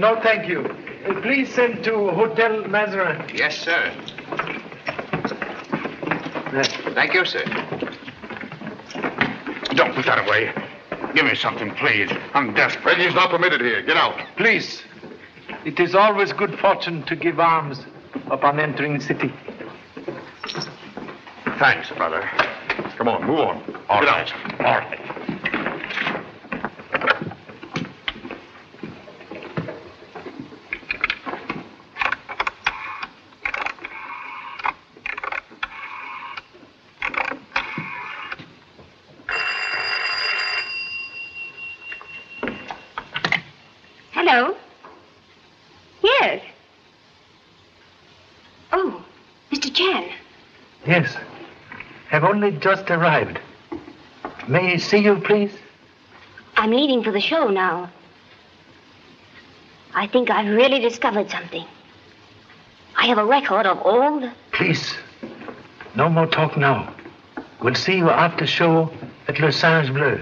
No, thank you. Please send to Hotel Mazarin. Yes, sir. Thank you, sir. Don't put that away. Give me something, please. I'm desperate. Begging's not permitted here. Get out. Please. It is always good fortune to give alms upon entering the city. Thanks, brother. Come on, move on. All Get right. out. All right. Hello? Yes. Oh, Mr. Chan. Yes. Have only just arrived. May I see you, please? I'm leaving for the show now. I think I've really discovered something. I have a record of all the. Please. No more talk now. We'll see you after show at Le Singe Bleu.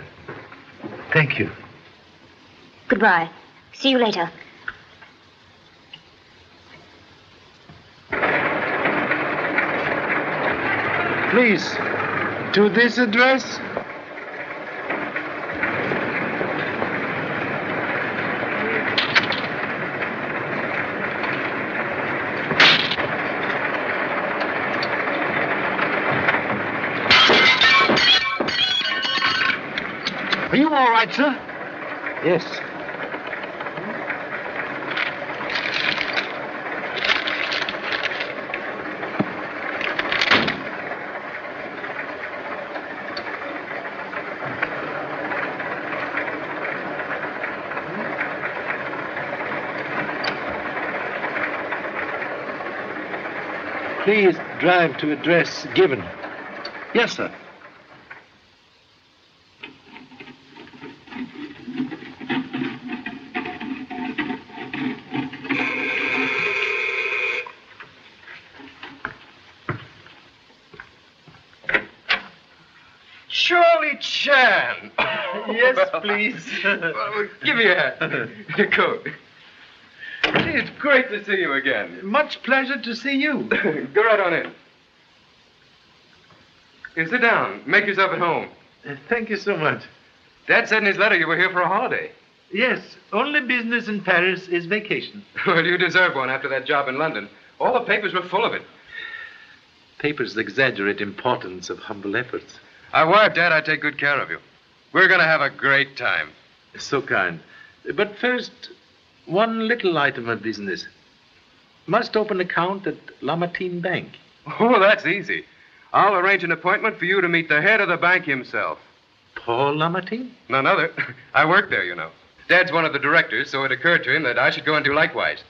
Thank you. Goodbye. See you later. Please, to this address? Are you all right, sir? Yes. Please drive to address given. Yes, sir. Charlie Chan. Yes, please. Well, give me a hat. Your coat. Gee, it's great to see you again. Much pleasure to see you. Go right on in. Sit down. Make yourself at home. Uh, Thank you so much. Dad said in his letter you were here for a holiday. Yes, only business in Paris is vacation. Well, you deserve one after that job in London. All the papers were full of it. Papers exaggerate importance of humble efforts. I wired Dad I'd take good care of you. We're going to have a great time. So kind. But first, one little item of business. Must open account at Lamartine Bank. Oh, that's easy. I'll arrange an appointment for you to meet the head of the bank himself. Paul Lamartine? None other. I work there, you know. Dad's one of the directors, so it occurred to him that I should go and do likewise.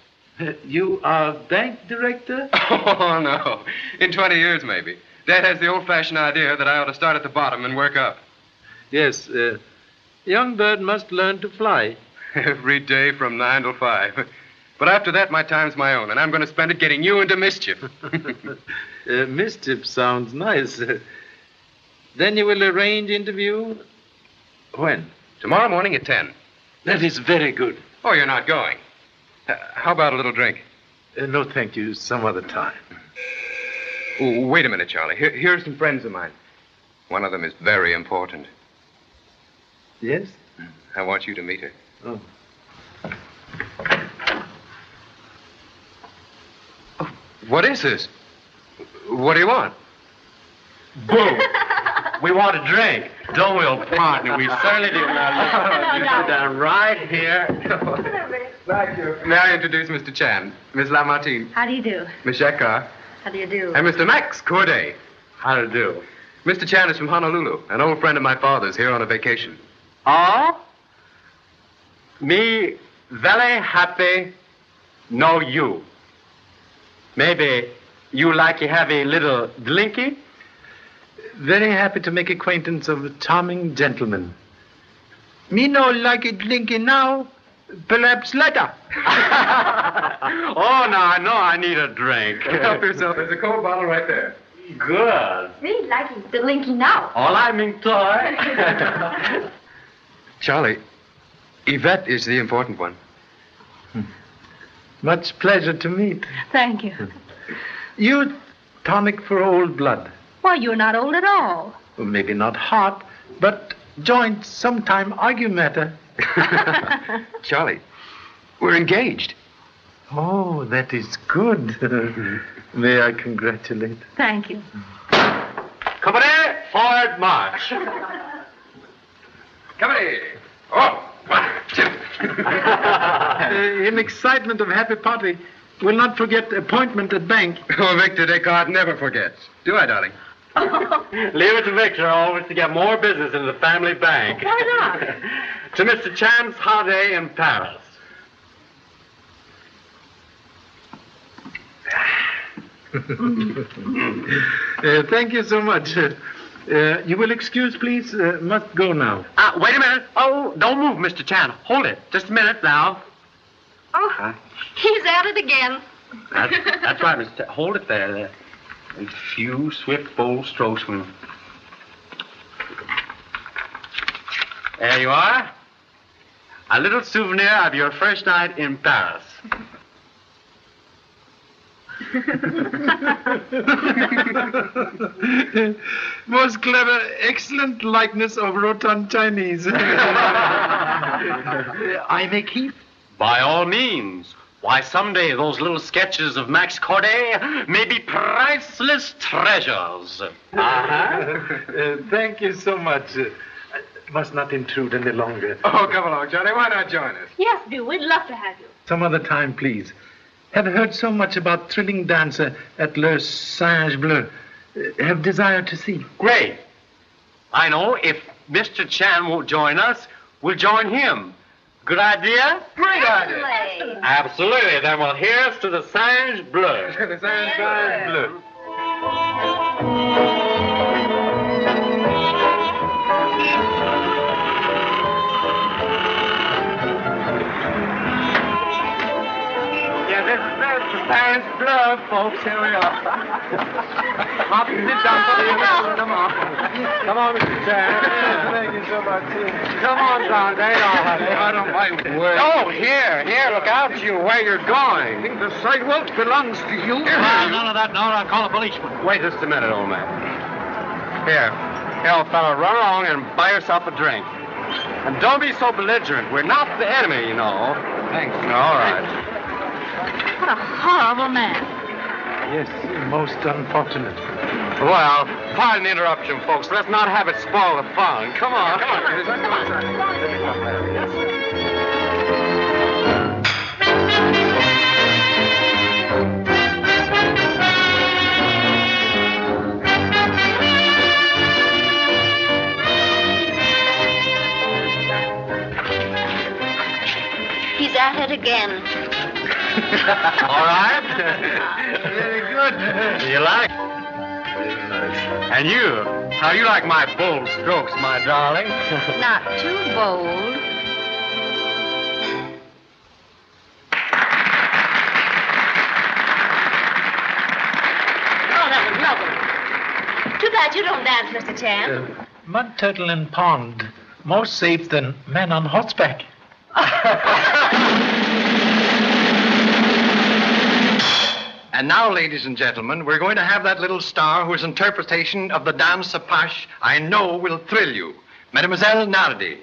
You are bank director? Oh, no. In 20 years, maybe. Dad has the old fashioned idea that I ought to start at the bottom and work up. Yes. Uh, young bird must learn to fly. Every day from 9 till 5. But after that, my time's my own, and I'm going to spend it getting you into mischief. Uh, mischief sounds nice. Uh, then you will arrange interview? When? Tomorrow morning at 10. That is very good. Oh, you're not going. Uh, how about a little drink? Uh, no, thank you. Some other time. Ooh, wait a minute, Charlie. Here, here are some friends of mine. One of them is very important. Yes? I want you to meet her. Oh. What is this? What do you want? Boo! we want a drink, don't we, old partner? We certainly do. Now, you sit down right here. Thank you. May I introduce Mr. Chan, Miss Lamartine, How do you do? Miss Jacquard, How do you do? and Mr. Max Corday. How do you do? Mr. Chan is from Honolulu, an old friend of my father's here on a vacation. Oh? Me very happy know you. Maybe you like to have a little drinky? Very happy to make acquaintance of a charming gentleman. Me no like it drinking now, perhaps later. oh, no, I know I need a drink. Help yourself. There's a cold bottle right there. Good. Me liking the linky now. All I'm in toy. Charlie, Yvette is the important one. Much pleasure to meet. Thank you. You tonic for old blood. Why, you're not old at all. Well, maybe not heart, but joints sometime argue matter. Charlie, we're engaged. Oh, that is good. May I congratulate? Thank you. Company, forward march. Company. Oh, one, two. in excitement of happy party, will not forget appointment at bank. Oh, Victor Descartes never forgets. Do I, darling? Leave it to Victor always to get more business in the family bank. Why not? to Mr. Chan's holiday in Paris. Uh, thank you so much. Uh, you will excuse, please. Uh, must go now. Uh, wait a minute. Oh, don't move, Mr. Chan. Hold it. Just a minute now. Oh, he's at it again. That's, that's right, Mr. Chan. Hold it there. there. A few swift, bold strokes will. There you are. A little souvenir of your first night in Paris. Most clever, excellent likeness of rotund Chinese. I may keep. By all means. Why, someday those little sketches of Max Corday may be priceless treasures. Uh-huh. Uh, thank you so much. Uh, I must not intrude any longer. Oh, come along, Johnny. Why not join us? Yes, do. We'd love to have you. Some other time, please. Have heard so much about thrilling dancer at Le Singe Bleu. Have desired to see. Great. I know if Mr. Chan won't join us, we'll join him. Good idea? Great idea. Absolutely. Absolutely. Then we'll hear us to the Singe Bleu. the sunshine blue. This is it. The Singe Bleu, folks. Here we are. Hop, sit down, buddy. Come on. Come on, Mr. Chan. Thank you so much. Come on, Dante. I don't mind where. Oh, here, here, look out, you, where you're going. The sidewalk belongs to you. none of that, no, I'll call a policeman. Wait just a minute, old man. Here, here, old fellow, run along and buy yourself a drink. And don't be so belligerent. We're not the enemy, you know. Thanks. All right. What a horrible man. Yes, most unfortunate. Well, pardon the interruption, folks. Let's not have it spoil the fun. Come on, come on. He's at it again. All right? Very good. you like? And you, how you like my bold strokes, my darling? Not too bold. Oh, that was lovely. Too bad you don't dance, Mr. Chan. Uh, mud turtle in pond. More safe than men on horseback. And now, ladies and gentlemen, we're going to have that little star whose interpretation of the danse apache I know will thrill you. Mademoiselle Nardi.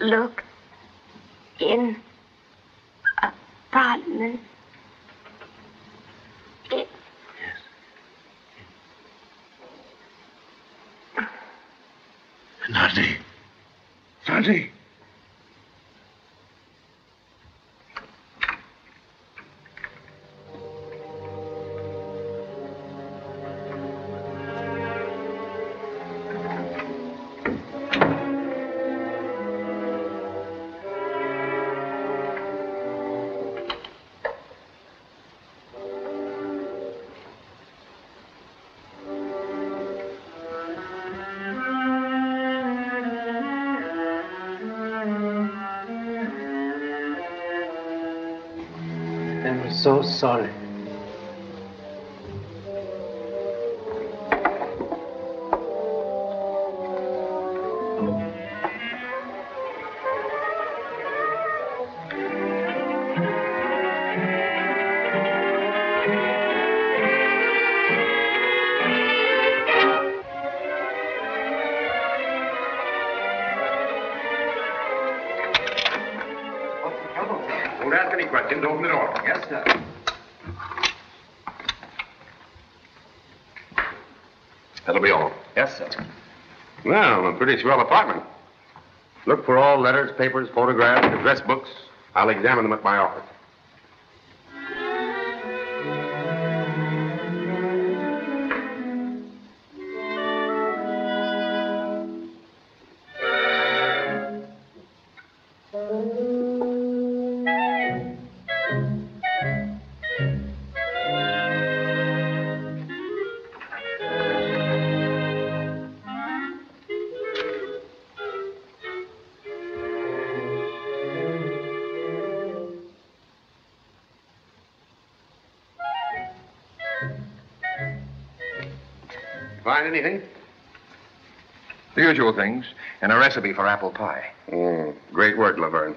Look in apartment. So sorry. Pretty swell apartment. Look for all letters, papers, photographs, address books. I'll examine them at my office. Find anything? The usual things, and a recipe for apple pie. Oh, great work, Laverne.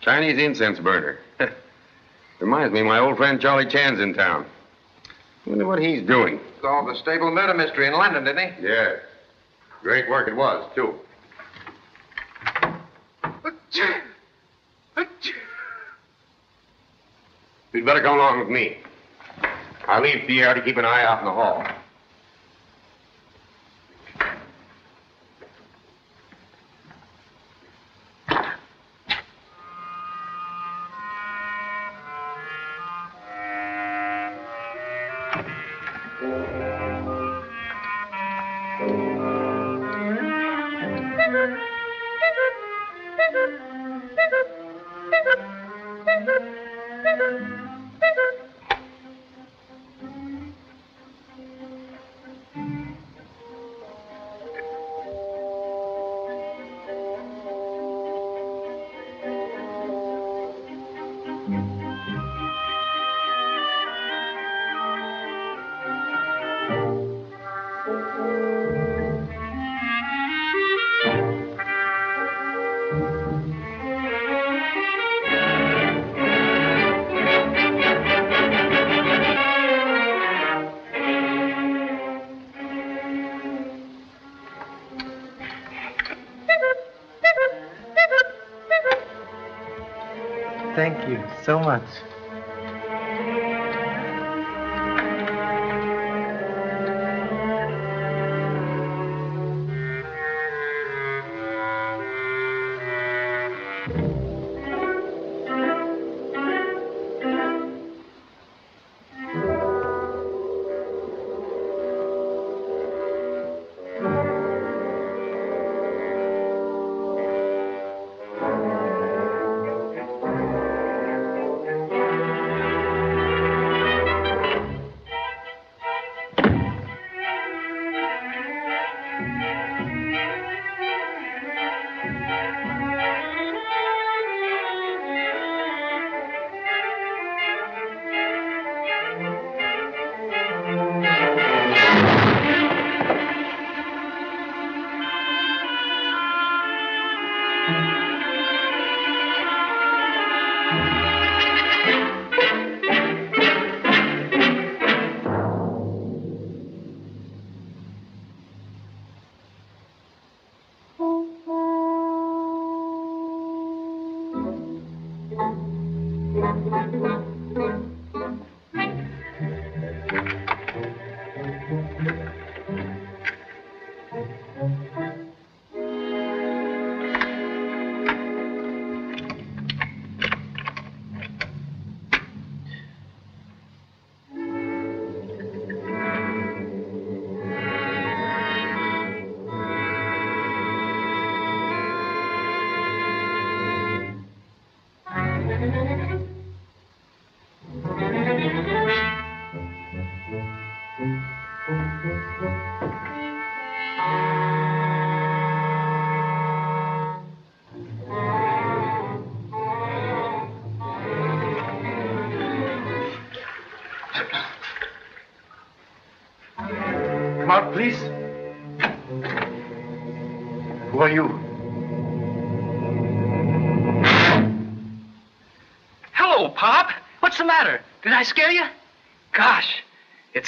Chinese incense burner. Reminds me, of my old friend Charlie Chan's in town. Wonder what he's doing. Solved the stable murder mystery in London, didn't he? Yes. Great work it was, too. You'd better come along with me. I'll leave Pierre to keep an eye out in the hall.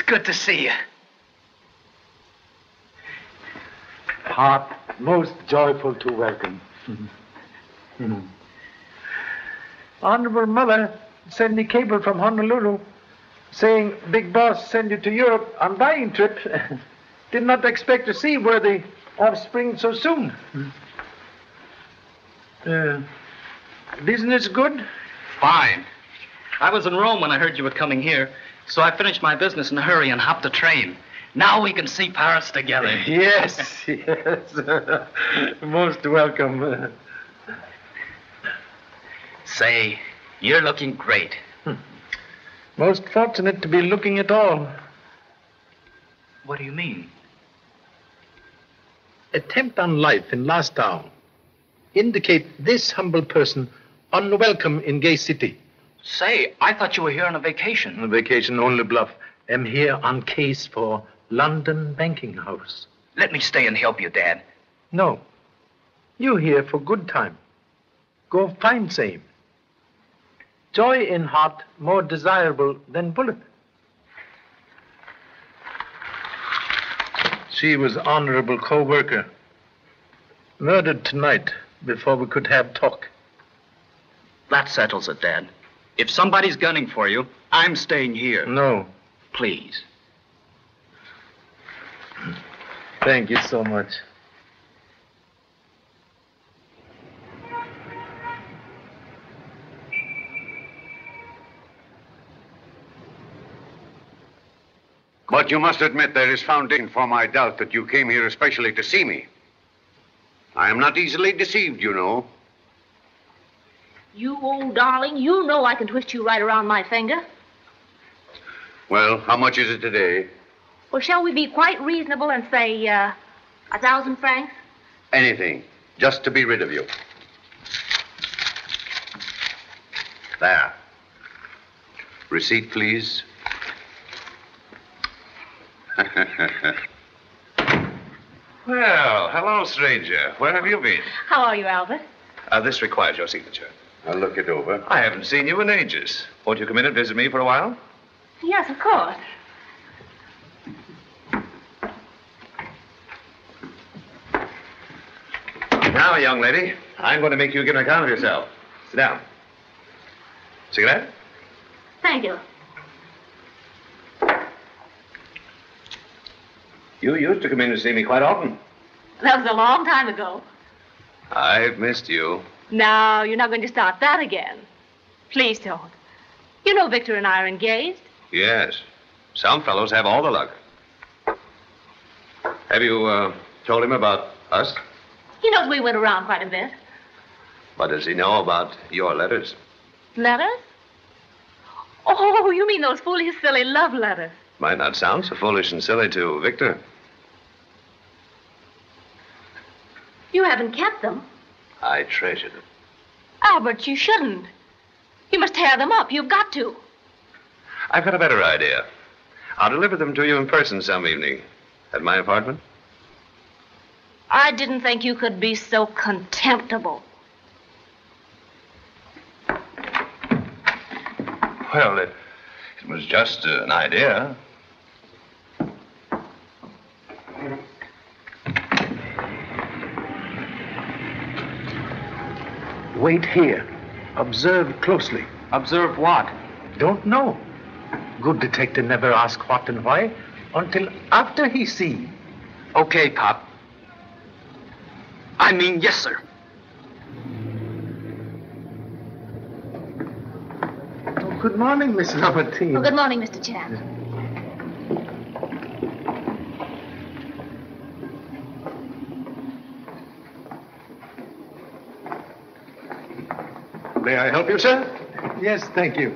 good to see you. Heart most joyful to welcome. Honorable Mother sent me cable from Honolulu saying Big Boss send you to Europe on buying trip. Did not expect to see worthy offspring so soon. Uh, business good? Fine. I was in Rome when I heard you were coming here, so I finished my business in a hurry and hopped the train. Now we can see Paris together. Yes, yes. Most welcome. Say, you're looking great. Hmm. Most fortunate to be looking at all. What do you mean? Attempt on life in last town. Indicate this humble person unwelcome in gay city. Say, I thought you were here on a vacation. On vacation only bluff. Am here on case for London banking house. Let me stay and help you, Dad. No. You here for good time. Go find same. Joy in heart more desirable than bullet. She was honorable co-worker. Murdered tonight before we could have talk. That settles it, Dad. If somebody's gunning for you, I'm staying here. No. Please. Thank you so much. But you must admit there is foundation for my doubt that you came here especially to see me. I am not easily deceived, you know. You old darling, you know I can twist you right around my finger. Well, how much is it today? Well, shall we be quite reasonable and say, uh, a thousand francs? Anything, just to be rid of you. There. Receipt, please. Well, hello, stranger. Where have you been? How are you, Albert? Uh, this requires your signature. I'll look it over. I haven't seen you in ages. Won't you come in and visit me for a while? Yes, of course. Now, young lady, I'm going to make you give an account of yourself. Sit down. Cigarette? Thank you. You used to come in to see me quite often. That was a long time ago. I've missed you. No, you're not going to start that again. Please don't. You know Victor and I are engaged. Yes. Some fellows have all the luck. Have you uh, told him about us? He knows we went around quite a bit. What does he know about your letters? Letters? Oh, you mean those foolish, silly love letters. Might not sound so foolish and silly to Victor. You haven't kept them. I treasure them. Albert, you shouldn't. You must tear them up. You've got to. I've got a better idea. I'll deliver them to you in person some evening at my apartment. I didn't think you could be so contemptible. Well, it, it was just uh, an idea. Wait here. Observe closely. Observe what? Don't know. Good detective never ask what and why until after he see. Okay, Pop. I mean, yes, sir. Oh, good morning, Mrs. Albertine. Oh, good morning, Mr. Chan. May I help you, sir? Yes, thank you.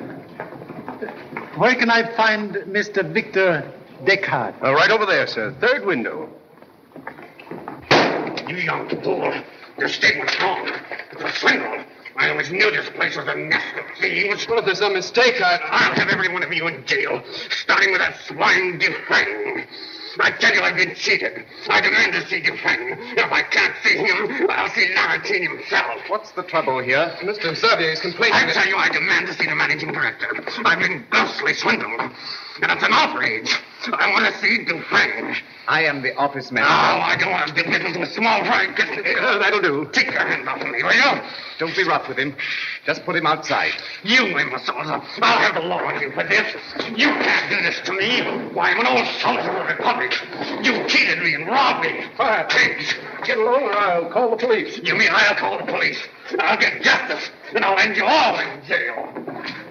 Where can I find Mr. Victor Descartes? Uh, right over there, sir. Third window. You young fool. Your statement's wrong. It's a swindle. I always knew this place was a nest of thieves. Well, if there's a mistake, I... I'll have every one of you in jail, starting with that swine Dufresne. I tell you, I've been cheated. I demand to see Dufresne. If I can't see him, I'll see Lamartine himself. What's the trouble here? Mr. Xavier is complaining I tell you, I demand to see the managing director. I've been grossly swindled, and it's an outrage. I want to see Dufresne. I am the office No, manager. I don't want to do business with small fry. Uh, that'll do. Take your hand off of me, will you? Don't be rough with him. Just put him outside. You, imbeciles. I'll have the law on you for this. You can't do this to me. Why, I'm an old soldier of the Republic. You cheated me and robbed me. Quiet, pigs. Get along or I'll call the police. You mean I'll call the police? I'll get justice, and I'll end you all in jail.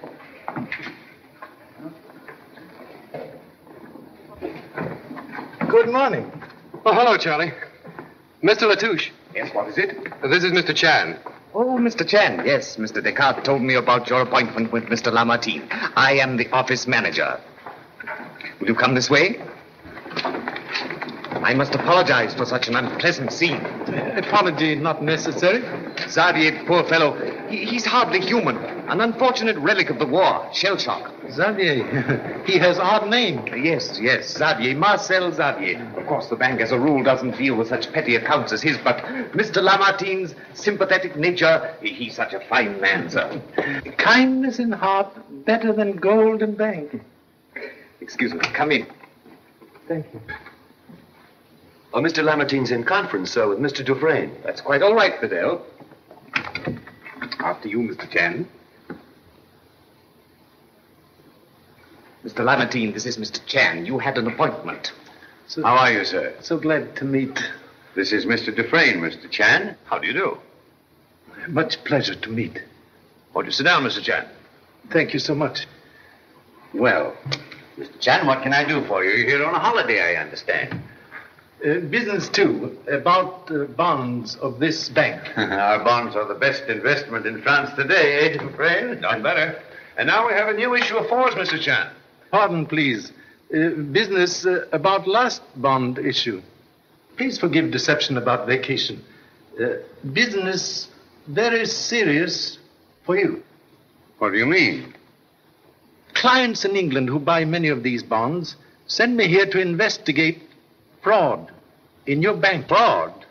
Good morning. Oh, hello, Charlie. Mr. Latouche. Yes, what is it? This is Mr. Chan. Oh, Mr. Chan. Yes, Mr. Descartes told me about your appointment with Mr. Lamartine. I am the office manager. Will you come this way? I must apologize for such an unpleasant scene. Apology not necessary. Xavier, poor fellow, he, he's hardly human. An unfortunate relic of the war, shell shock. Xavier, he has odd name. Yes, yes, Xavier, Marcel Xavier. Of course, the bank as a rule doesn't deal with such petty accounts as his, but Mr. Lamartine's sympathetic nature, he- he's such a fine man, sir. Kindness in heart better than gold in bank. Excuse me, come in. Thank you. Oh, Mr. Lamartine's in conference, sir, with Mr. Dufresne. That's quite all right, Fidel. After you, Mr. Chan. Mr. Lamartine, this is Mr. Chan. You had an appointment. So, How are you, sir? so glad to meet. This is Mr. Dufresne, Mr. Chan. How do you do? Much pleasure to meet. Won't you sit down, Mr. Chan? Thank you so much. Well, Mr. Chan, what can I do for you? You're here on a holiday, I understand. Uh, business too, about uh, bonds of this bank. Our bonds are the best investment in France today, eh, Dufresne? None better. And now we have a new issue of fours, Mr. Chan. Pardon, please. Uh, business uh, about last bond issue. Please forgive deception about vacation. Uh, business very serious for you. What do you mean? Clients in England who buy many of these bonds send me here to investigate fraud in your bank. Fraud?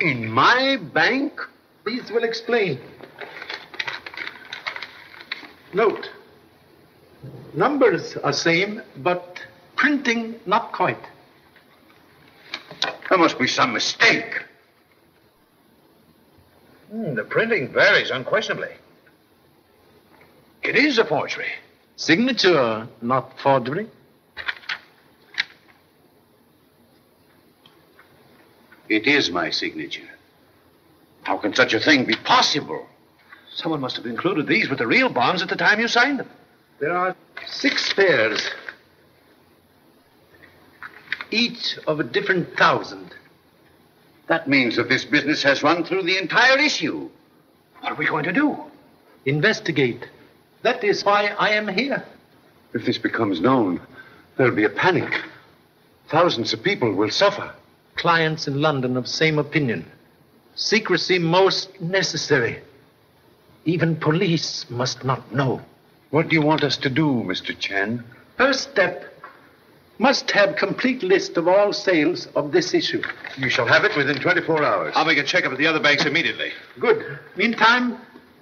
In my bank? These will explain. Note. Numbers are same, but printing not quite. There must be some mistake. Hmm, the printing varies unquestionably. It is a forgery. Signature, not forgery. It is my signature. How can such a thing be possible? Someone must have included these with the real bonds at the time you signed them. There are six pairs, each of a different thousand. That means that this business has run through the entire issue. What are we going to do? Investigate. That is why I am here. If this becomes known, there'll be a panic. Thousands of people will suffer. Clients in London of same opinion. Secrecy most necessary. Even police must not know. What do you want us to do, Mr. Chan? First step must have complete list of all sales of this issue. You shall have it within 24 hours. I'll make a check up at the other banks immediately. Good. Meantime,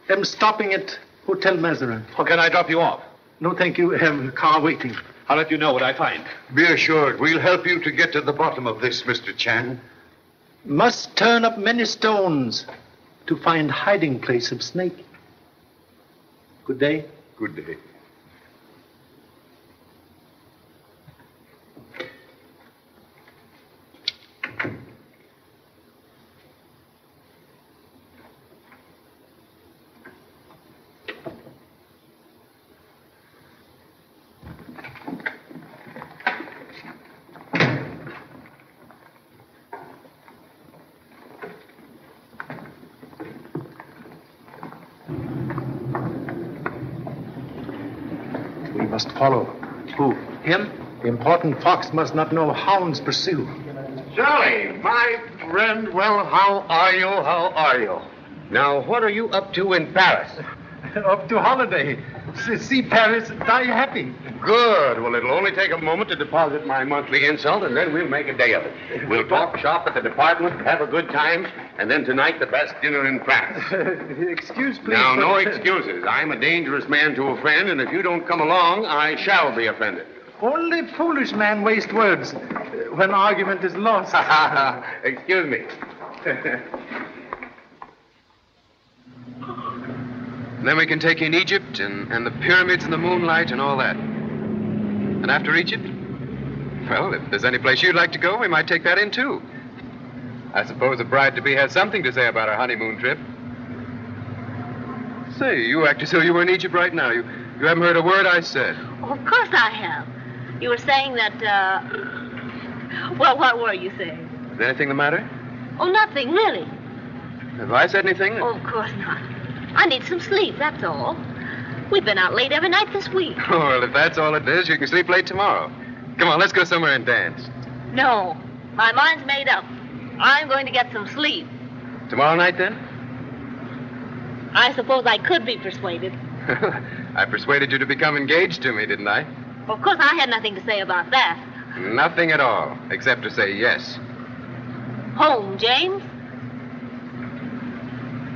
I'm stopping at Hotel Mazarin. Or can I drop you off? No, thank you. I Have a car waiting. I'll let you know what I find. Be assured, we'll help you to get to the bottom of this, Mr. Chan. Must turn up many stones to find hiding place of snake. Good day. Good day. We must follow. Who? Him? The important fox must not know hounds pursue. Charlie, my friend, well, how are you? How are you? Now, what are you up to in Paris? Up to holiday. S- See Paris, die happy. Good. Well, it'll only take a moment to deposit my monthly insult, and then we'll make a day of it. We'll talk shop at the department, have a good time, and then tonight the best dinner in France. Excuse, please. Now, no excuses. I'm a dangerous man to offend, and if you don't come along, I shall be offended. Only foolish man waste words uh, when argument is lost. Excuse me. then we can take in Egypt and, and the pyramids and the moonlight and all that. And after Egypt? Well, if there's any place you'd like to go, we might take that in too. I suppose the bride to be has something to say about our honeymoon trip. Say, you act as though you were in Egypt right now. You, you haven't heard a word I said. Oh, of course I have. You were saying that, uh. Well, what were you saying? Is anything the matter? Oh, nothing, really. Have I said anything? Oh, of course not. I need some sleep, that's all. We've been out late every night this week. Oh, well, if that's all it is, you can sleep late tomorrow. Come on, let's go somewhere and dance. No, my mind's made up. I'm going to get some sleep. Tomorrow night, then? I suppose I could be persuaded. I persuaded you to become engaged to me, didn't I? Of course, I had nothing to say about that. Nothing at all, except to say yes. Home, James?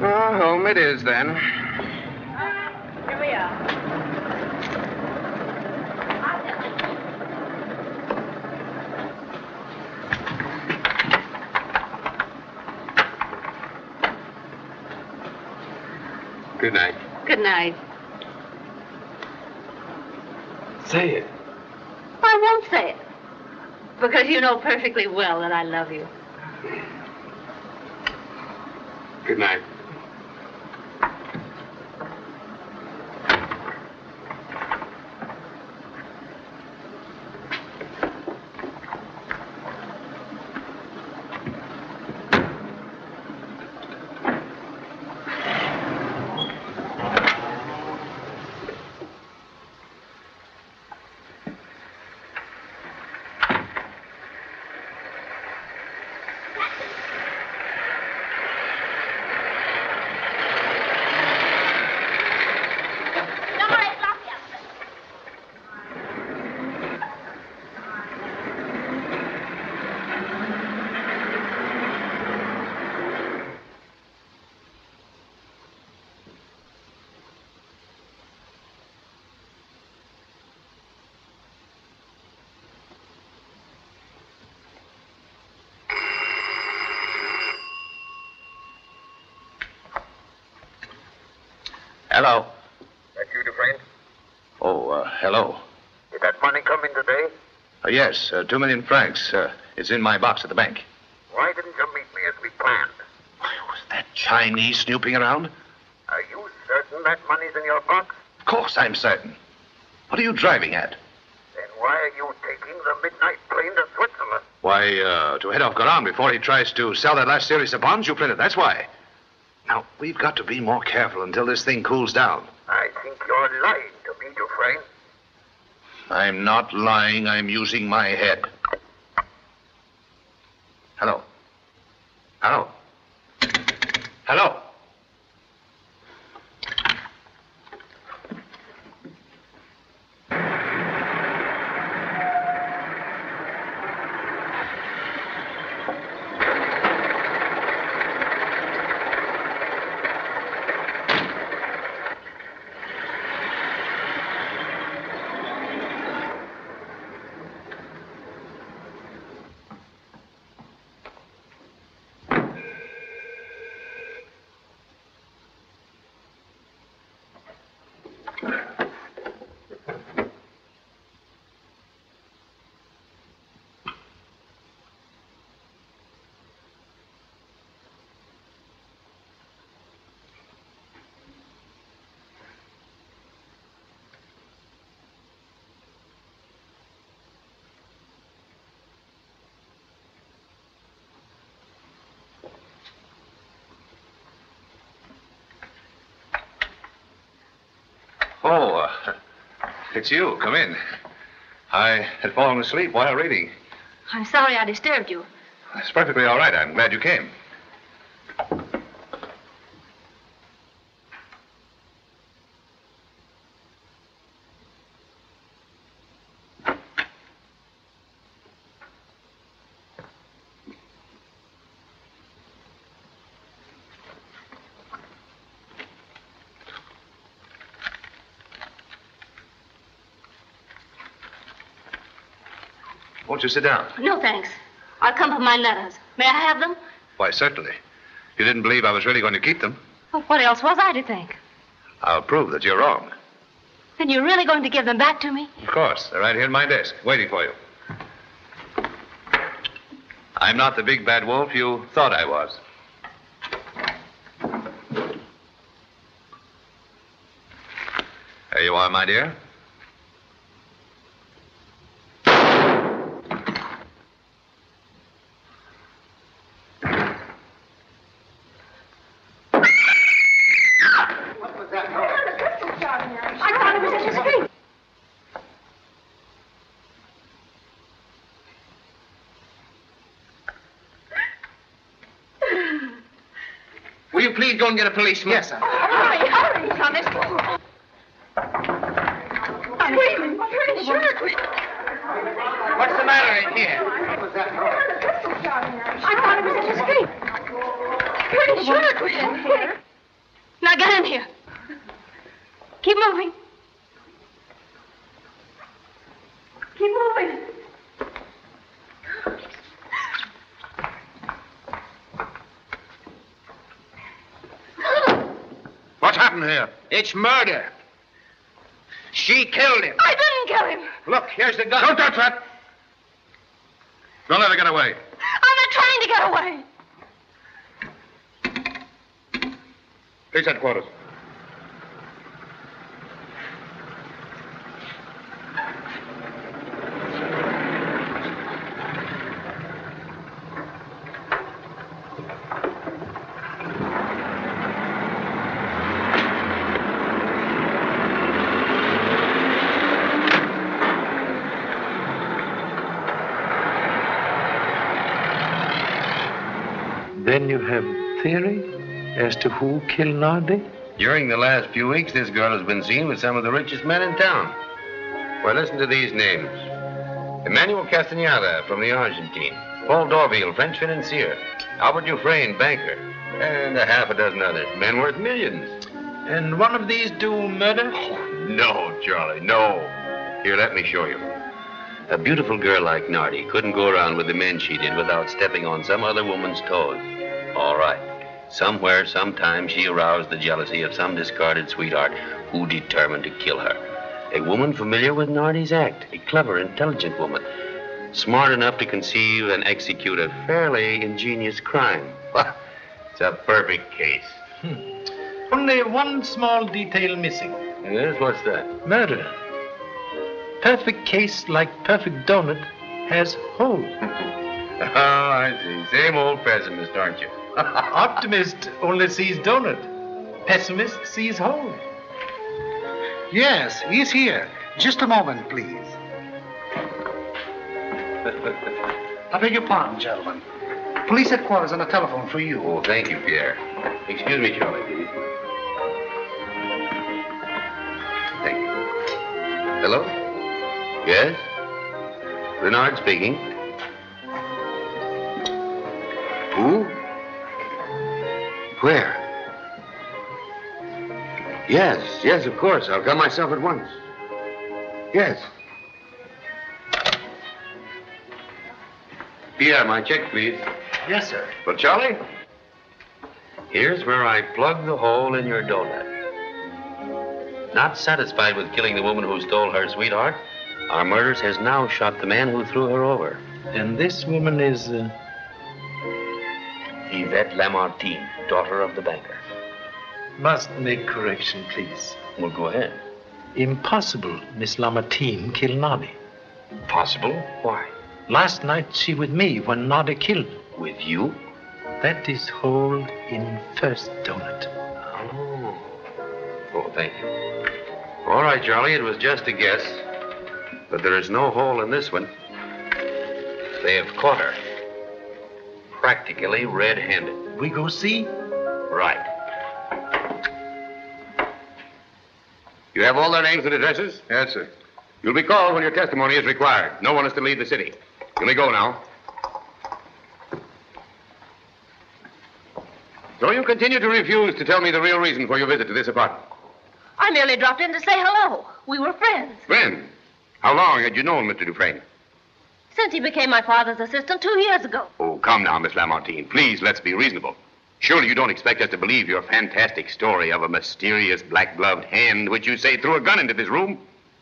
Oh, home it is, then. Here we are. Good night. Good night. Say it. I won't say it. Because you know perfectly well that I love you. Good night. Hello. That you, Dufresne? Oh, uh, hello. Did that money come in today? Uh, yes, uh, two million francs. Uh, it's in my box at the bank. Why didn't you meet me as we planned? Why was that Chinese snooping around? Are you certain that money's in your box? Of course I'm certain. What are you driving at? Then why are you taking the midnight plane to Switzerland? Why, uh, to head off Garan before he tries to sell that last series of bonds you printed. That's why. We've got to be more careful until this thing cools down. I think you're lying to me, Dufresne. I'm not lying. I'm using my head. Hello. Hello. Hello. Oh, uh, it's you. Come in. I had fallen asleep while reading. I'm sorry I disturbed you. It's perfectly all right. I'm glad you came. Won't you sit down? No, thanks. I'll come for my letters. May I have them? Why, certainly. You didn't believe I was really going to keep them. Well, what else was I to think? I'll prove that you're wrong. Then you're really going to give them back to me? Of course. They're right here in my desk, waiting for you. I'm not the big bad wolf you thought I was. There you are, my dear. I thought it was in the street. Will you please go and get a policeman? Yes, sir. Hurry, hurry, Thomas. Screaming. Pretty sure. What's the matter in here? I thought it was in the street. Pretty sure it was in here. Now get in here. Keep moving. Keep moving. What's happened here? It's murder. She killed him. I didn't kill him. Look, here's the gun. Don't touch that! Don't let her get away. I'm not trying to get away. Police headquarters. Then you have theory as to who killed Nardi? During the last few weeks, this girl has been seen with some of the richest men in town. Well, listen to these names. Emmanuel Castaneda from the Argentine. Paul Dorville, French financier. Albert Dufresne, banker. And a half a dozen others. Men worth millions. And one of these do murder? Oh, No, Charlie, no. Here, let me show you. A beautiful girl like Nardi couldn't go around with the men she did without stepping on some other woman's toes. All right. Somewhere, sometime, she aroused the jealousy of some discarded sweetheart who determined to kill her. A woman familiar with Nardi's act, a clever, intelligent woman, smart enough to conceive and execute a fairly ingenious crime. it's a perfect case. Hmm. Only one small detail missing. Yes, what's that? Murder. Perfect case like perfect donut has hole. Oh, I see. Same old pessimist, aren't you? Optimist only sees donut. Pessimist sees hole. Yes, he's here. Just a moment, please. I beg your pardon, gentlemen. Police headquarters on the telephone for you. Oh, thank you, Pierre. Excuse me, Charlie, please. Thank you. Hello? Yes? Renard speaking. Where? Yes, yes, of course. I'll come myself at once. Yes. Pierre, my check, please. Yes, sir. Well, Charlie, here's where I plug the hole in your donut. Not satisfied with killing the woman who stole her sweetheart, our murders has now shot the man who threw her over. And this woman is. Uh... Yvette Lamartine, daughter of the banker. Must make correction, please. Well, go ahead. Impossible Miss Lamartine killed Nardi. Possible? Why? Last night she with me when Nardi killed. With you? That is hole in first donut. Oh. Oh, thank you. All right, Charlie, it was just a guess. But there is no hole in this one. They have caught her. Practically red handed. We go see? Right. You have all their names and addresses? Yes, sir. You'll be called when your testimony is required. No one is to leave the city. You may go now. So you continue to refuse to tell me the real reason for your visit to this apartment. I merely dropped in to say hello. We were friends. Friends? how long had you known Mr. Dufresne? Since he became my father's assistant two years ago. Oh, come now, Miss Lamartine. Please, let's be reasonable. Surely you don't expect us to believe your fantastic story of a mysterious black gloved hand which you say threw a gun into this room?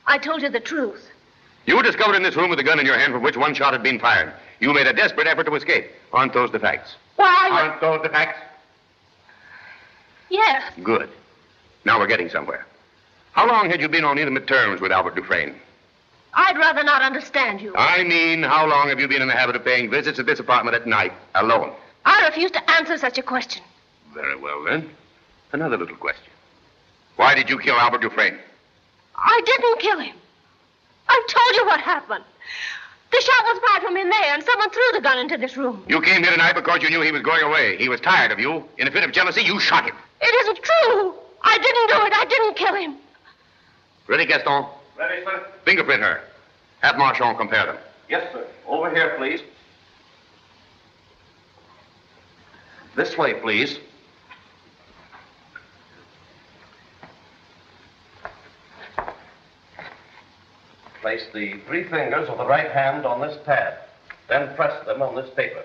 I told you the truth. You were discovered in this room with a gun in your hand from which one shot had been fired. You made a desperate effort to escape. Aren't those the facts? Why? Aren't those the facts? Yes. Good. Now we're getting somewhere. How long had you been on intimate terms with Albert Dufresne? I'd rather not understand you. I mean, how long have you been in the habit of paying visits at this apartment at night, alone? I refuse to answer such a question. Very well, then. Another little question. Why did you kill Albert Dufresne? I didn't kill him. I've told you what happened. The shot was fired from in there, and someone threw the gun into this room. You came here tonight because you knew he was going away. He was tired of you. In a fit of jealousy, you shot him. It isn't true. I didn't do it. I didn't kill him. Ready, Gaston? Ready, sir? Fingerprint her. Have Marchand compare them. Yes, sir. Over here, please. This way, please. Place the three fingers of the right hand on this pad. Then press them on this paper.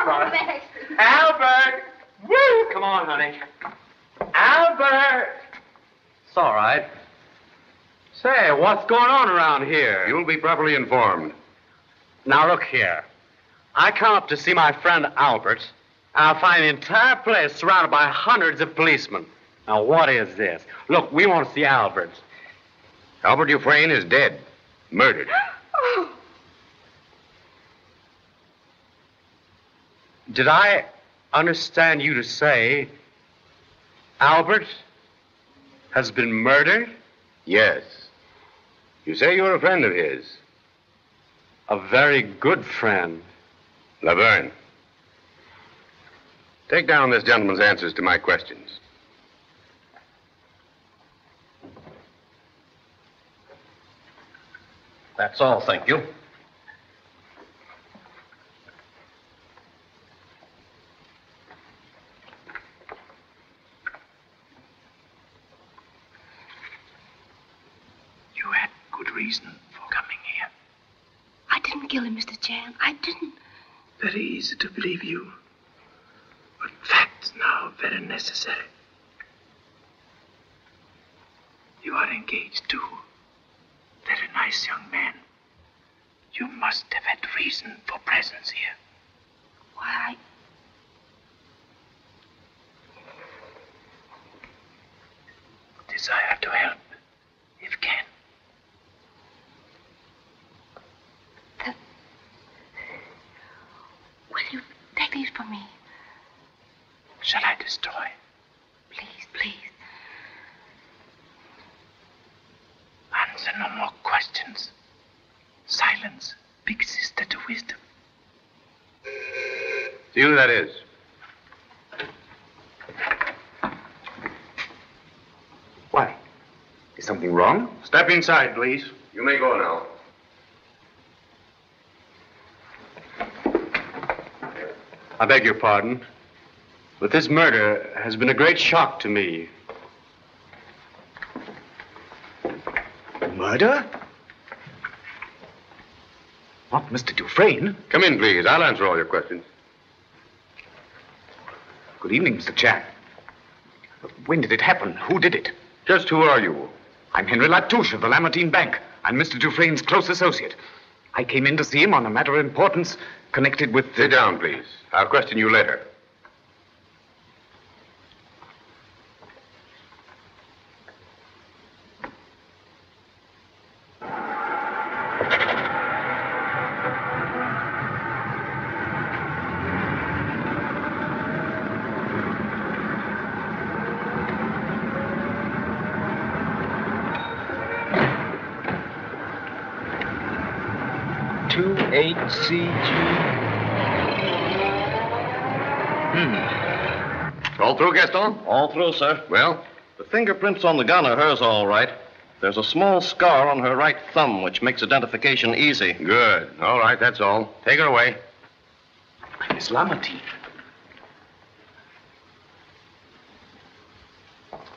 Come on. Albert! Woo! Come on, honey. Albert! It's all right. Say, what's going on around here? You'll be properly informed. Now, look here. I come up to see my friend Albert, and I find the entire place surrounded by hundreds of policemen. Now, what is this? Look, we want to see Albert. Albert Dufresne is dead. Murdered. Oh. Did I understand you to say Albert has been murdered? Yes. You say you're a friend of his. A very good friend. Laverne. Take down this gentleman's answers to my questions. That's all, thank you. You had good reason for coming here. I didn't kill him, Mr. Chan. I didn't. Very easy to believe you. But facts now very necessary. You are engaged to very nice young man. You must have had reason for presence here. Why? Desire to help, if can. Will you take these from me? Shall I destroy? Please, please. Answer no more questions. Silence, big sister to wisdom. See who that is. Why? Is something wrong? Step inside, please. You may go now. I beg your pardon, but this murder has been a great shock to me. Murder? What, Mr. Dufresne? Come in, please. I'll answer all your questions. Good evening, Mr. Chan. When did it happen? Who did it? Just who are you? I'm Henry Latouche of the Lamartine Bank. I'm Mr. Dufresne's close associate. I came in to see him on a matter of importance connected with. Sit down, please. I'll question you later. HCG. Hmm. All through, Gaston? All through, sir. Well? The fingerprints on the gun are hers, all right. There's a small scar on her right thumb, which makes identification easy. Good. All right, that's all. Take her away. Miss Lamartine.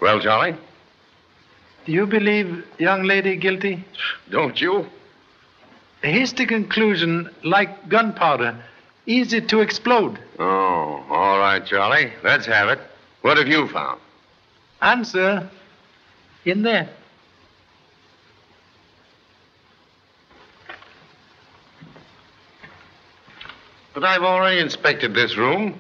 Well, Charlie? Do you believe young lady guilty? Don't you? A the conclusion, like gunpowder, easy to explode. Oh, all right, Charlie. Let's have it. What have you found? Answer in there. But I've already inspected this room.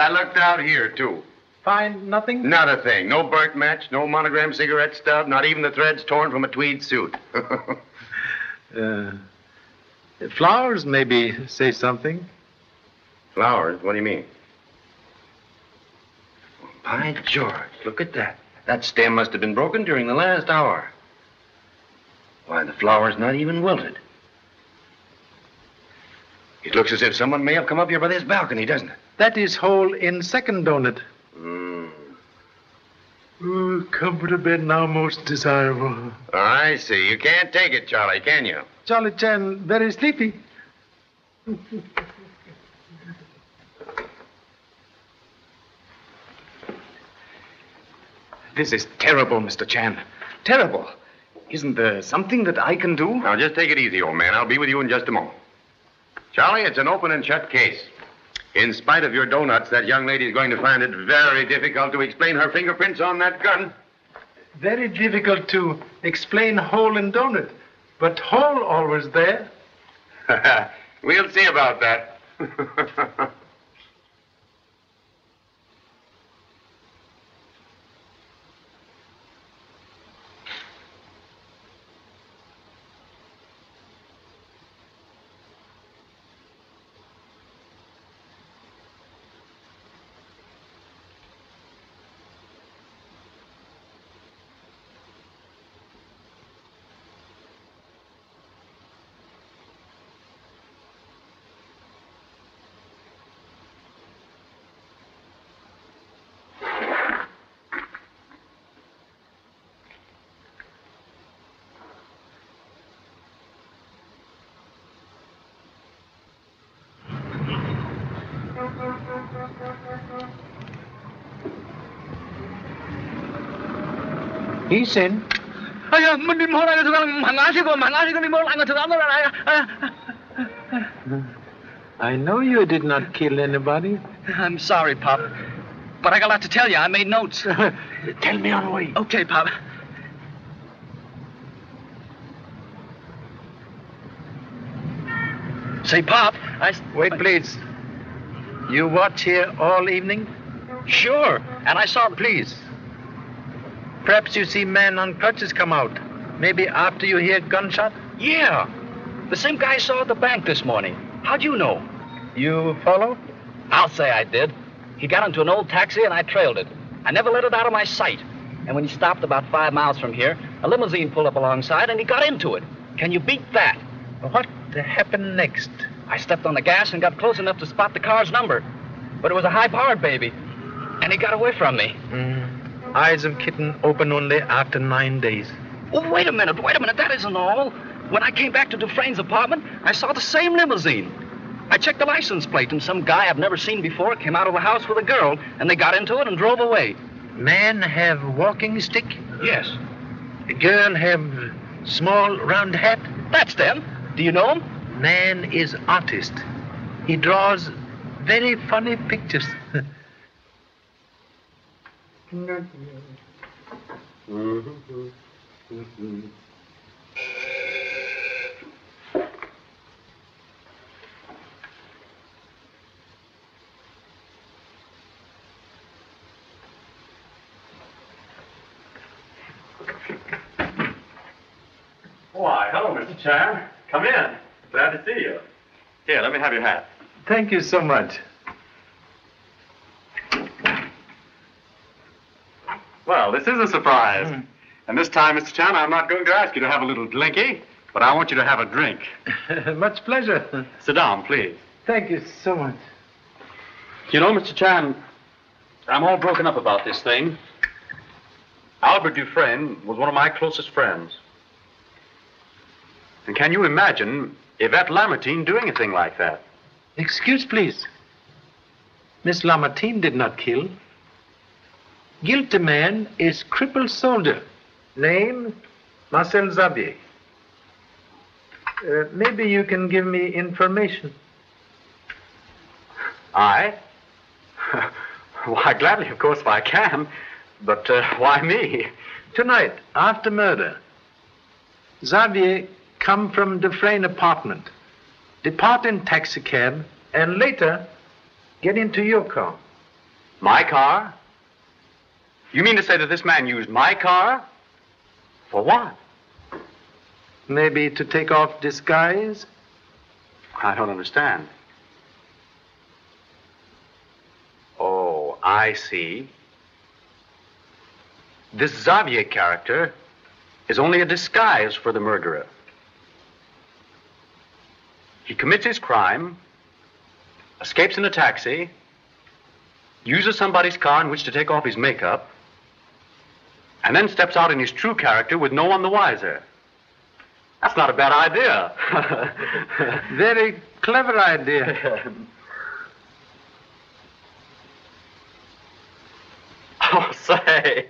And I looked out here, too. Find nothing? Not a thing. No burnt match, no monogram cigarette stub, not even the threads torn from a tweed suit. Uh, flowers maybe say something. Flowers? What do you mean? By George, look at that. That stem must have been broken during the last hour. Why, the flower's not even wilted. It looks as if someone may have come up here by this balcony, doesn't it? That is hole in second donut. Hmm. Ooh, comforter bed now most desirable. I see. You can't take it, Charlie, can you? Charlie Chan, very sleepy. This is terrible, Mr. Chan. Terrible. Isn't there something that I can do? Now, just take it easy, old man. I'll be with you in just a moment. Charlie, it's an open and shut case. In spite of your donuts, that young lady is going to find it very difficult to explain her fingerprints on that gun. Very difficult to explain hole in donut, but hole always there. we'll see about that. He's in. Aya, mình đi mua lại cái thức ăn, mà ngã chứ còn, mà ngã chứ còn đi mua lại cái thức ăn rồi này. Aya. I know you did not kill anybody. I'm sorry, Pop. But I got a lot to tell you. I made notes. tell me on the way. Okay, Pop. Say, Pop, I... Wait, please. You watch here all evening? Sure. And I saw... Please. Perhaps you see men on crutches come out. Maybe after you hear gunshot? Yeah. The same guy I saw at the bank this morning. How'd you know? You follow? I'll say I did. He got into an old taxi and I trailed it. I never let it out of my sight. And when he stopped about five miles from here, a limousine pulled up alongside and he got into it. Can you beat that? What happened next? I stepped on the gas and got close enough to spot the car's number. But it was a high-powered baby. And he got away from me. Mm. Eyes of kitten open only after nine days. Oh, wait a minute, wait a minute. That isn't all. When I came back to Dufresne's apartment, I saw the same limousine. I checked the license plate, and some guy I've never seen before came out of the house with a girl, and they got into it and drove away. Man have walking stick? Yes. Girl have small round hat? That's them. Do you know him? Man is artist. He draws very funny pictures. Why, hello, Mr. Chan. Come in. Glad to see you. Here, let me have your hat. Thank you so much. Well, this is a surprise. Hmm. And this time, Mr. Chan, I'm not going to ask you to have a little drinky, but I want you to have a drink. Much pleasure. Sit down, please. Thank you so much. You know, Mr. Chan, I'm all broken up about this thing. Albert Dufresne was one of my closest friends. And can you imagine Yvette Lamartine doing a thing like that? Excuse, please. Miss Lamartine did not kill. Guilty man is crippled soldier. Name, Marcel Xavier. Uh, maybe you can give me information. I? why, gladly, of course, if I can. But uh, why me? Tonight, after murder, Xavier come from Dufresne apartment, depart in taxicab, and later get into your car. My car? You mean to say that this man used my car? For what? Maybe to take off disguise? I don't understand. Oh, I see. This Xavier character is only a disguise for the murderer. He commits his crime, escapes in a taxi, uses somebody's car in which to take off his makeup, and then steps out in his true character with no one the wiser. That's not a bad idea. Very clever idea. oh, say,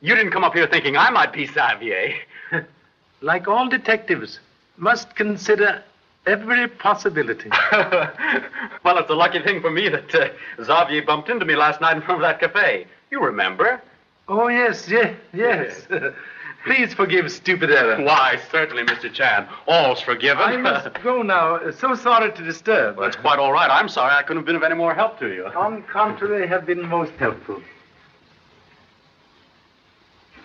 you didn't come up here thinking I might be Xavier. like all detectives, must consider every possibility. well, it's a lucky thing for me that uh, Xavier bumped into me last night in front of that cafe. You remember? Oh, yes, yes, yes. Please forgive stupid error. Why, certainly, Mr. Chan. All's forgiven. I must go now. So sorry to disturb. Well, that's quite all right. I'm sorry I couldn't have been of any more help to you. On contrary, have been most helpful.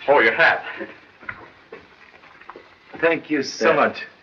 Oh, your hat. Thank you so Yeah. much.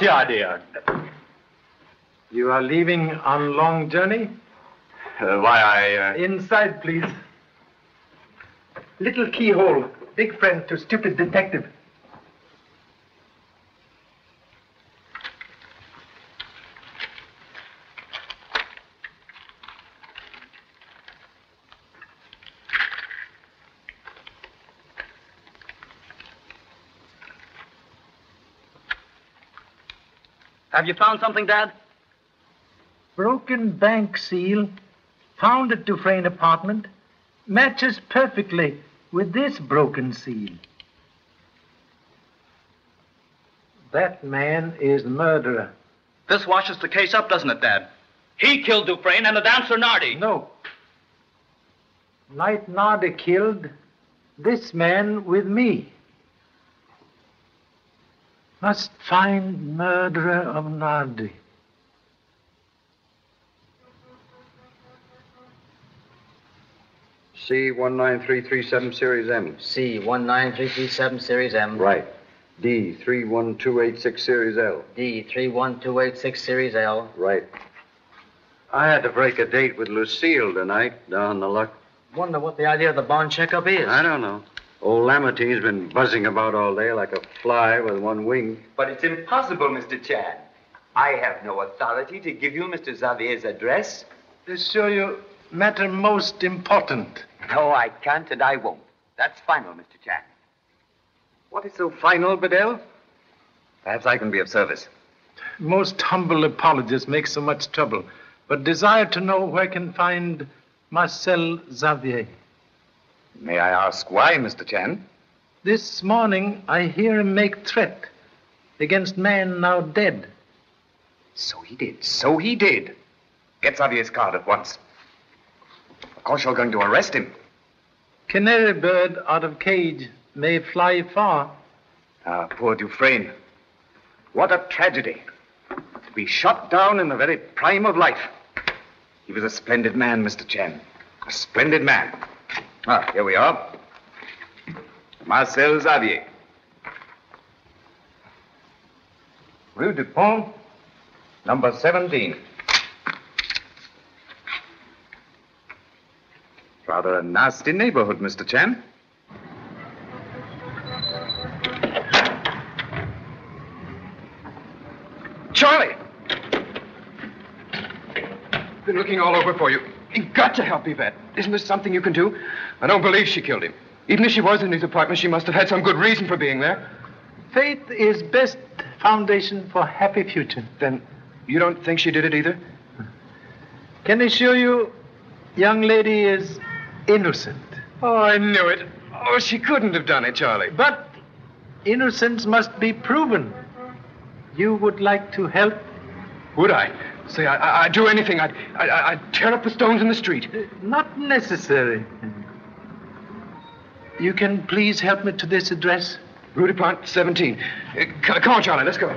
the idea? You are leaving on long journey? Uh, why, I. Uh... Inside, please. Little keyhole. Big friend to stupid detective. Have you found something, Dad? Broken bank seal, found at Dufresne apartment, matches perfectly with this broken seal. That man is the murderer. This washes the case up, doesn't it, Dad? He killed Dufresne and the dancer Nardi. No. Night Nardi killed this man with me. Must find murderer of Nardi. C19337 Series M. C19337 Series M. Right. D31286 Series L. D31286 Series L. Right. I had to break a date with Lucille tonight down the luck. Wonder what the idea of the bond checkup is. I don't know. Old Lamartine's been buzzing about all day like a fly with one wing. But it's impossible, Mr. Chan. I have no authority to give you Mr. Xavier's address. To show you matter most important. No, I can't and I won't. That's final, Mr. Chan. What is so final, Bedell? Perhaps I can be of service. Most humble apologists make so much trouble. but desire to know where I can find Marcel Xavier. May I ask why, Mr. Chan? This morning I hear him make threat against man now dead. So he did. So he did. Get Xavier's card at once. Of course, you're going to arrest him. Canary bird out of cage may fly far. Ah, poor Dufresne. What a tragedy. To be shot down in the very prime of life. He was a splendid man, Mr. Chan. A splendid man. Ah, here we are. Marcel Xavier. Rue du Pont, number 17. Rather a nasty neighborhood, Mr. Chan. Charlie! Been looking all over for you. You've got to help Yvette. Isn't there something you can do? I don't believe she killed him. Even if she was in his apartment, she must have had some good reason for being there. Faith is best foundation for happy future. Then you don't think she did it either? Can I assure you, young lady is innocent. Oh, I knew it. Oh, she couldn't have done it, Charlie. But innocence must be proven. You would like to help? Would I? Say, I, I, I'd do anything. I'd, I, I'd tear up the stones in the street. Not necessary. You can please help me to this address? Rue du Pont, 17. Uh, come on, Charlie, let's go.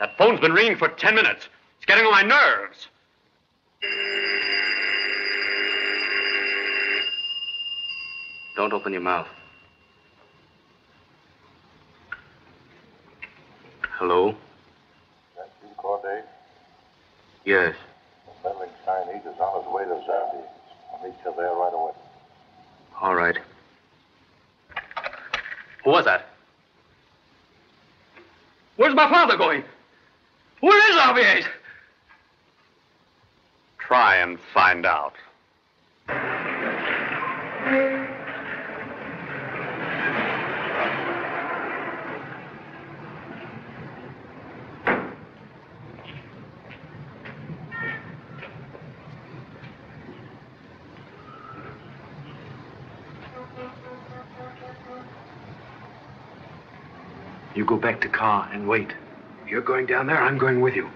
That phone's been ringing for ten minutes. It's getting on my nerves. Don't open your mouth. Hello? That's you, Corday? Yes. The meddling Chinese is on his way to Xavier's. I'll meet you there right away. All right. Who was that? Where's my father going? Where is Xavier? Try and find out. You go back to car and wait. You're going down there, I'm going with you.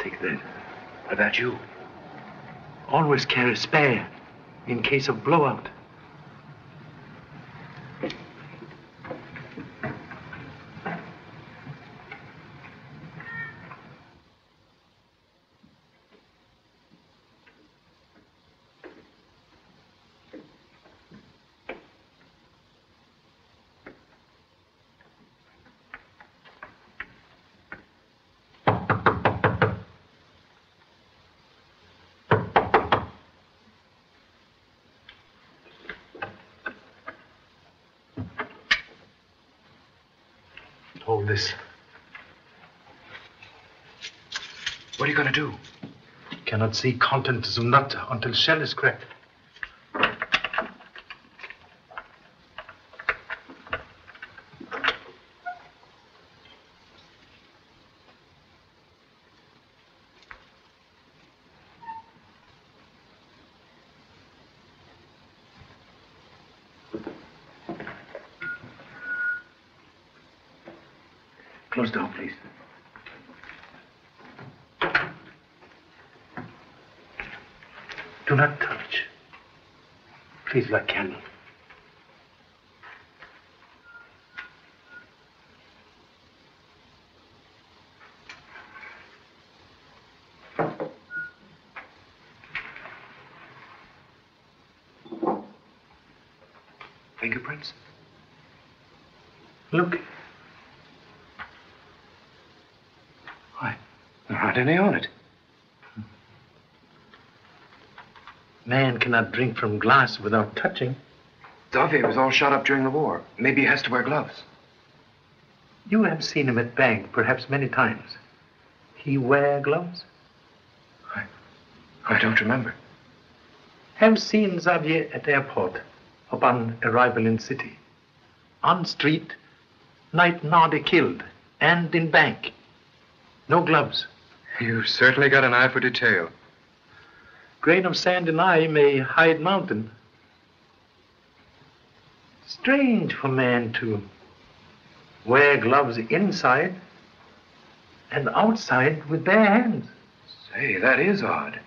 Take that. What about you? Always carry spare in case of blowout. This. What are you going to do? Cannot see contents of nut until shell is cracked. Close door, please. Do not touch. Please light candle. Fingerprints? Look. There aren't any on it. Man cannot drink from glass without touching. Xavier was all shot up during the war. Maybe he has to wear gloves. You have seen him at bank, perhaps many times. He wear gloves? I, I don't remember. Have seen Xavier at airport upon arrival in city. On street, night Nardi killed, and in bank. No gloves. You've certainly got an eye for detail. Grain of sand in eye may hide mountain. Strange for man to wear gloves inside and outside with bare hands. Say, that is odd.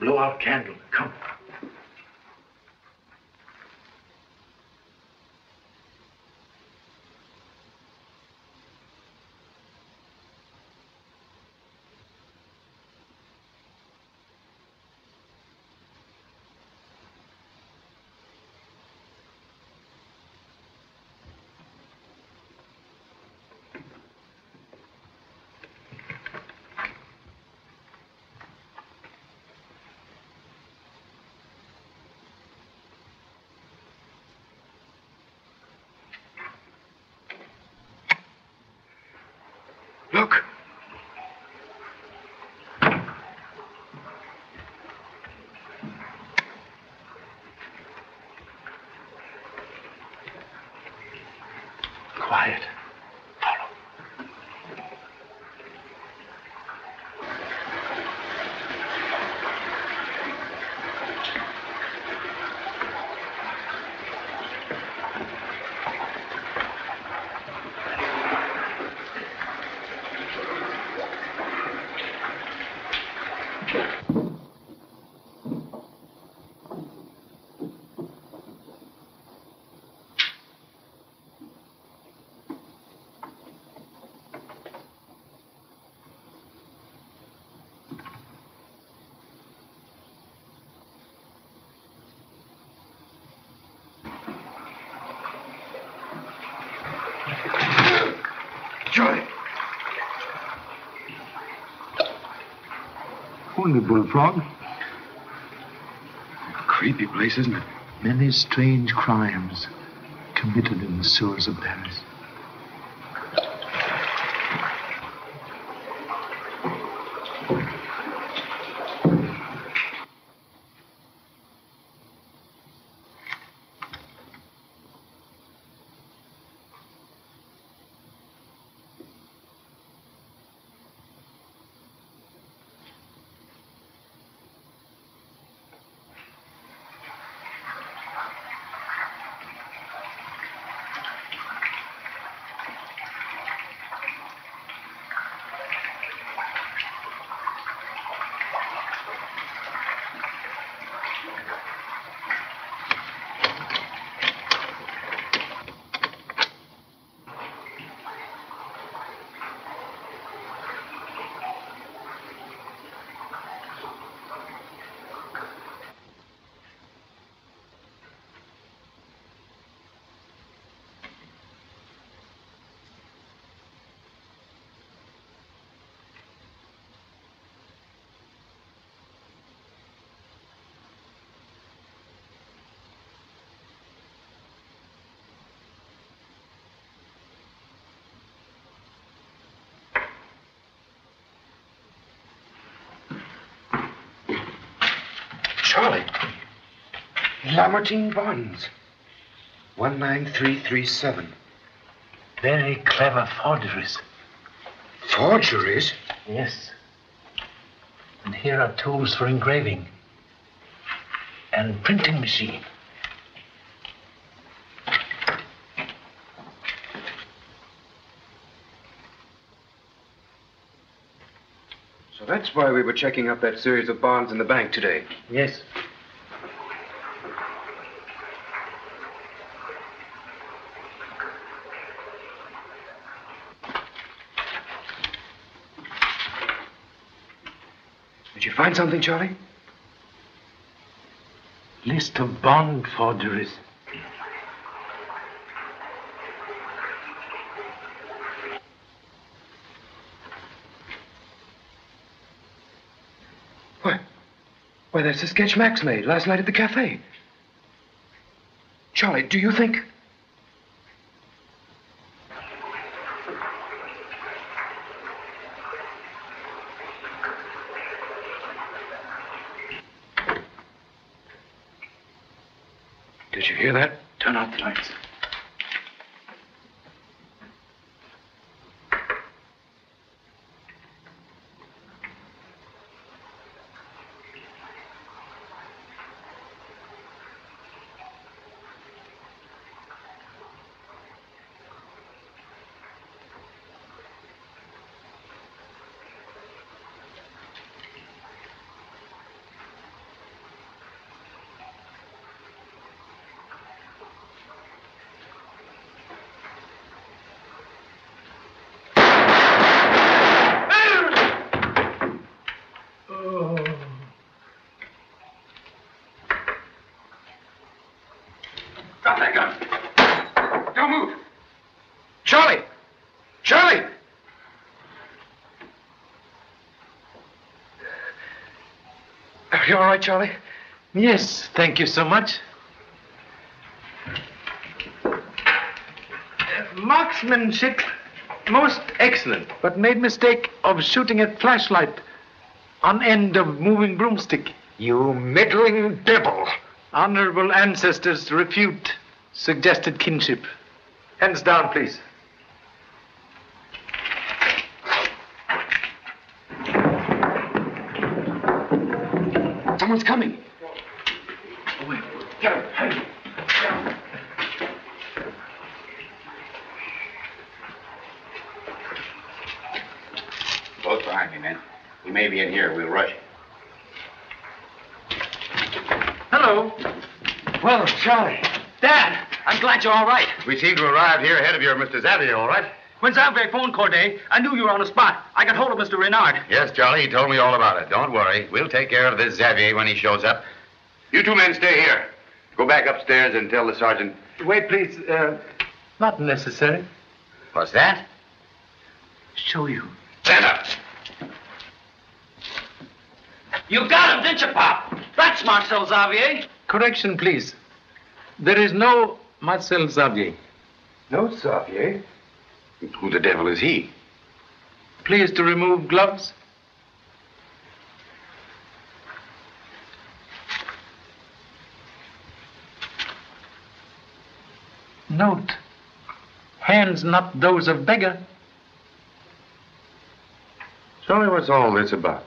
Blow out candle. Come. Charlie. Only bullfrog. Creepy place, isn't it? Many strange crimes committed in the sewers of Paris. Charlie. Lamartine bonds. 19337. Very clever forgeries. Forgeries? Yes. And here are tools for engraving and printing machine. So that's why we were checking up that series of bonds in the bank today. Yes. something, Charlie? List of bond forgeries. Why? Why, that's the sketch Max made last night at the cafe. Charlie, do you think... you all right, Charlie? Yes, thank you so much. Uh, Marksmanship, most excellent, but made mistake of shooting at flashlight on end of moving broomstick. You meddling devil! Honorable ancestors refute suggested kinship. Hands down, please. Someone's coming. Get him. Hurry. Both behind me, men. He may be in here. We'll rush. Hello. Well, Charlie. Dad, I'm glad you're all right. We seem to have arrived here ahead of your Mr. Xavier, all right? When Xavier phoned Corday, I knew you were on the spot. I got hold of Mr. Renard. Yes, Charlie, he told me all about it. Don't worry. We'll take care of this Xavier when he shows up. You two men stay here. Go back upstairs and tell the sergeant. Wait, please. Uh, not necessary. What's that? Show you. Stand up. You got him, didn't you, Pop? That's Marcel Xavier. Correction, please. There is no Marcel Xavier. No Xavier? Who the devil is he? Please to remove gloves. Note, hands not those of beggar. Tell me what's all this about?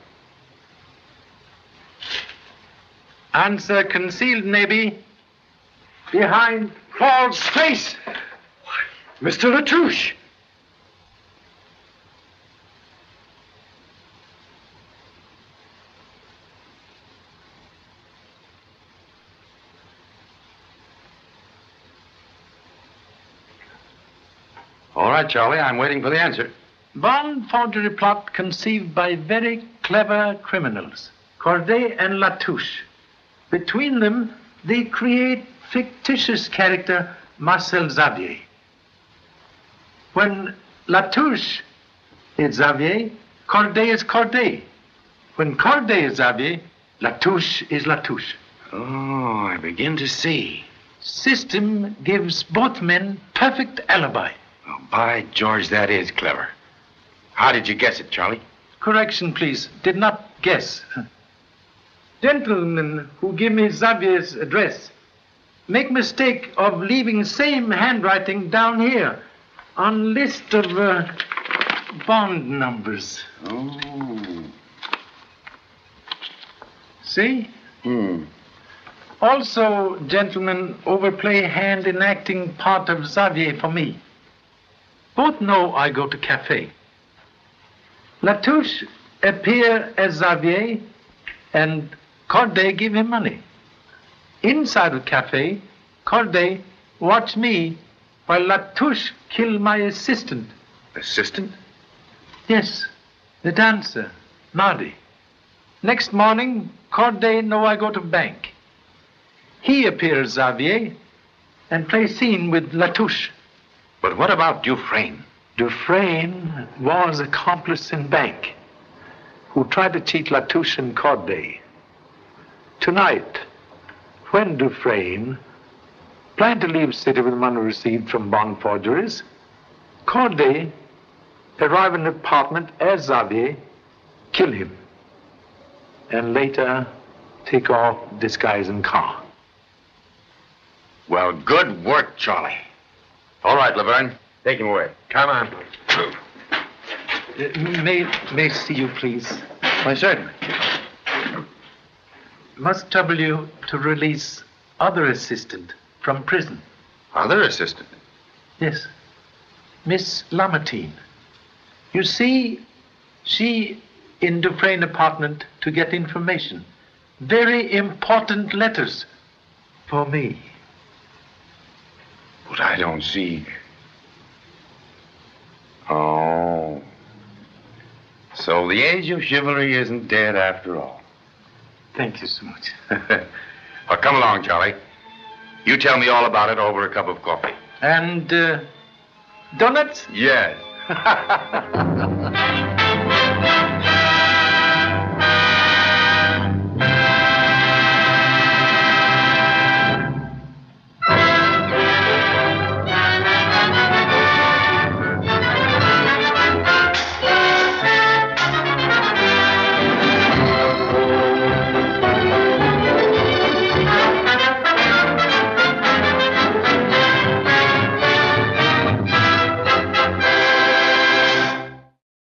Answer concealed, maybe. Behind false face. Mr. Latouche! All right, Charlie, I'm waiting for the answer. Bond forgery plot conceived by very clever criminals, Corday and Latouche. Between them, they create fictitious character Marcel Xavier. When Latouche is Xavier, Corday is Corday. When Corday is Xavier, Latouche is Latouche. Oh, I begin to see. System gives both men perfect alibi. Oh, by George, that is clever. How did you guess it, Charlie? Correction, please. Did not guess. Gentlemen who give me Xavier's address make mistake of leaving same handwriting down here on list of uh, bond numbers. Oh. See? Hmm. Also, gentlemen overplay hand in acting part of Xavier for me. Both know I go to cafe. Latouche appear as Xavier and Corday give him money. Inside the cafe, Corday watch me while Latouche kill my assistant. Assistant? Yes, the dancer, Nardi. Next morning, Corday know I go to bank. He appears Xavier and play scene with Latouche. But what about Dufresne? Dufresne was accomplice in bank who tried to cheat Latouche and Corday. Tonight, when Dufresne planned to leave city with money received from bond forgeries, Corday arrive in the apartment as Xavier, kill him, and later take off disguise and car. Well, good work, Charlie. All right, Laverne. Take him away. Come on. Uh, may, may I see you, please? Why, certainly. Must trouble you to release other assistant from prison. Other assistant? Yes. Miss Lamartine. You see, she in Dufresne apartment to get information. Very important letters for me. But I don't see. Oh. So the age of chivalry isn't dead after all. Thank you so much. well, come along, Charlie. You tell me all about it over a cup of coffee. And uh, donuts? Yes.